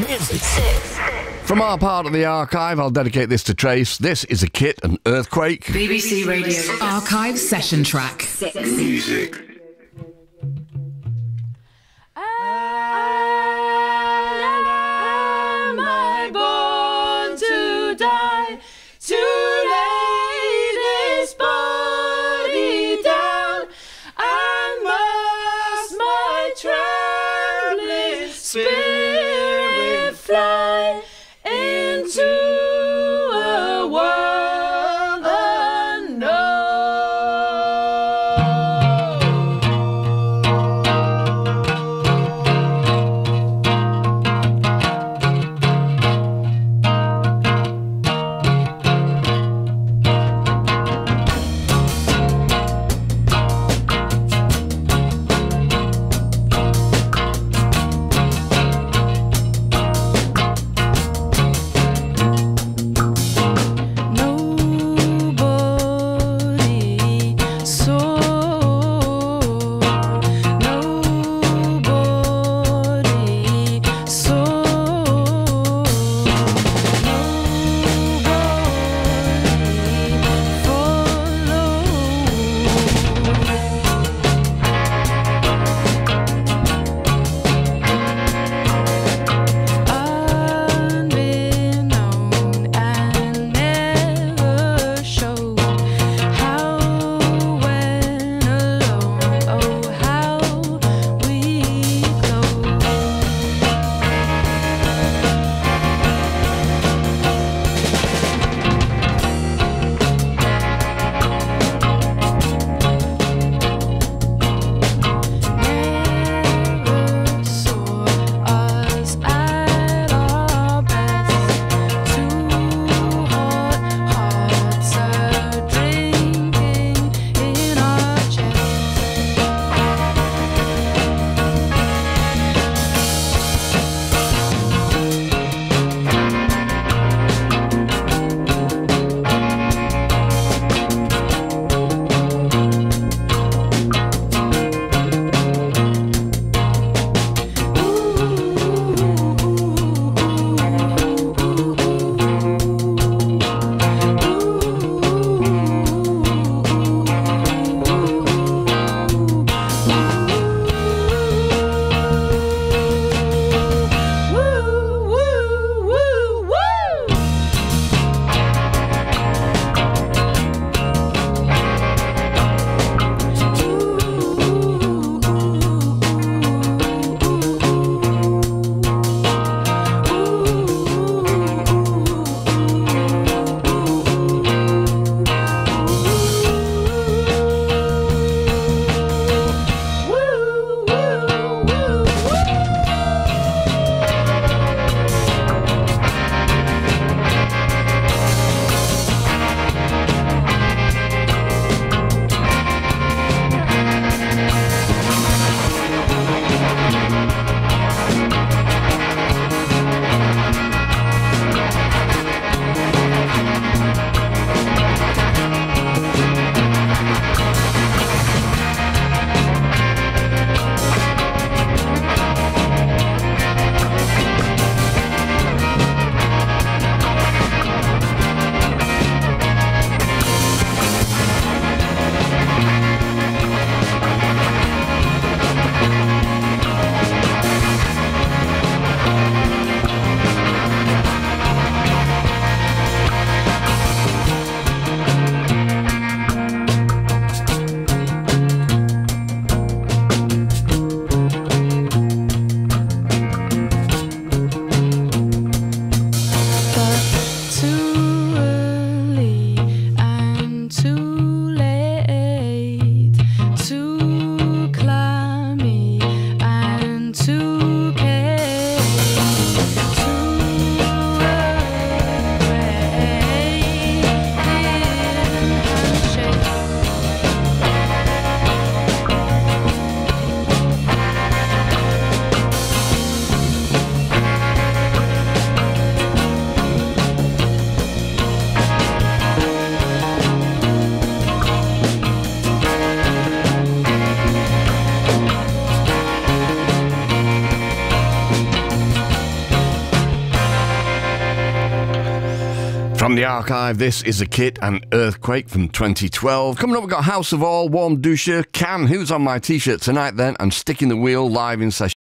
music. From our part of the archive, I'll dedicate this to Trace. This Is the Kit and Earthquake. BBC Radio Archive Session Track. Six. Music. Fly From the archive, This Is the Kit and earthquake from 2012. Coming up, we've got House of All, Warm Dusha, Can, Who's on My T shirt tonight then, and Stick in the Wheel live in session.